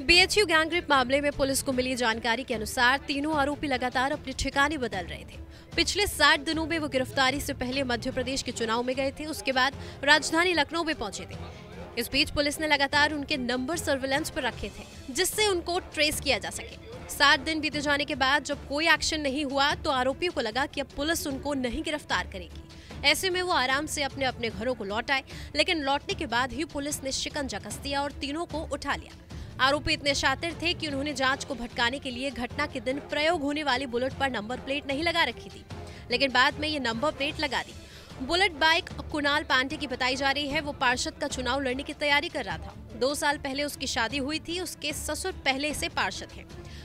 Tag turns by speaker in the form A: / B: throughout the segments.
A: BHU gangrape मामले में police को मिली जानकारी के अनुसार तीनों आरोपी लगातार अपने ठिकाने बदल रहे थे। पिछले साठ दिनों में वो गिरफ्तारी से पहले मध्य प्रदेश के चुनाव में गए थे, उसके बाद राजधानी लखनऊ में पहुँचे थे। इस बीच पुलिस ने लगातार उनके नंबर सर्विलेंस पर रखे थे, जिससे उनको ट्रेस किया जा सके। सात दिन बीते जाने के बाद जब कोई एक्शन नहीं हुआ तो आरोपियों को लगा कि अब पुलिस उनको नहीं गिरफ़्तार करेगी। ऐसे में वो आराम से अपने अपने घरों को लौट आए, लेकिन लौटने के बाद ही पुलिस ने शिकंजा कस दिया और तीनों को उठा लिया। आरोपी इतने शातिर थे कि उन्होंने जाँच को भटकाने के लिए घटना के दिन प्रयोग होने वाली बुलेट पर नंबर प्लेट नहीं लगा रखी थी। लेकिन बाद में ये नंबर प्लेट लगा दी। बुलेट बाइक कुणाल पांडे की बताई जा रही है, वो पार्षद का चुनाव लड़ने की तैयारी कर रहा था। दो साल पहले उसकी शादी हुई थी, उसके ससुर पहले से पार्षद है।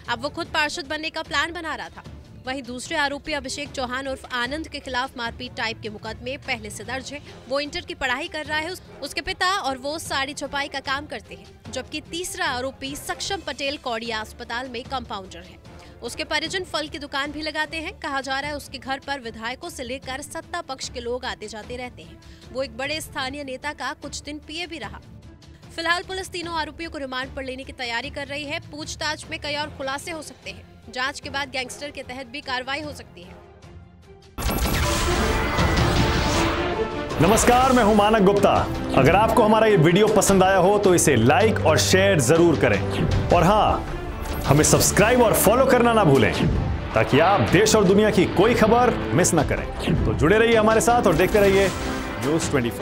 A: अब वो खुद पार्षद बनने का प्लान बना रहा था। वहीं दूसरे आरोपी अभिषेक चौहान उर्फ़ आनंद के खिलाफ मारपीट टाइप के मुकदमे पहले से दर्ज है। वो इंटर की पढ़ाई कर रहा है उसके पिता और वो साड़ी छपाई का काम करते हैं, जबकि तीसरा आरोपी सक्षम पटेल कौड़िया अस्पताल में कंपाउंडर है। उसके परिजन फल की दुकान भी लगाते हैं। कहा जा रहा है उसके घर पर विधायकों से लेकर सत्ता पक्ष के लोग आते जाते रहते हैं। वो एक बड़े स्थानीय नेता का कुछ दिन पिए भी रहा। फ़िलहाल पुलिस तीनों आरोपियों को रिमांड पर लेने की तैयारी कर रही है। पूछताछ में कई और खुलासे हो सकते हैं। जाँच के बाद गैंगस्टर के तहत भी कार्रवाई हो सकती है।
B: नमस्कार, मैं हूँ मानक गुप्ता। अगर आपको हमारा ये वीडियो पसंद आया हो तो इसे लाइक और शेयर ज़रूर करें। और हाँ हमें सब्सक्राइब और फॉलो करना ना भूलें, ताकि आप देश और दुनिया की कोई खबर मिस ना करें। तो जुड़े रहिए हमारे साथ और देखते रहिए न्यूज़ 24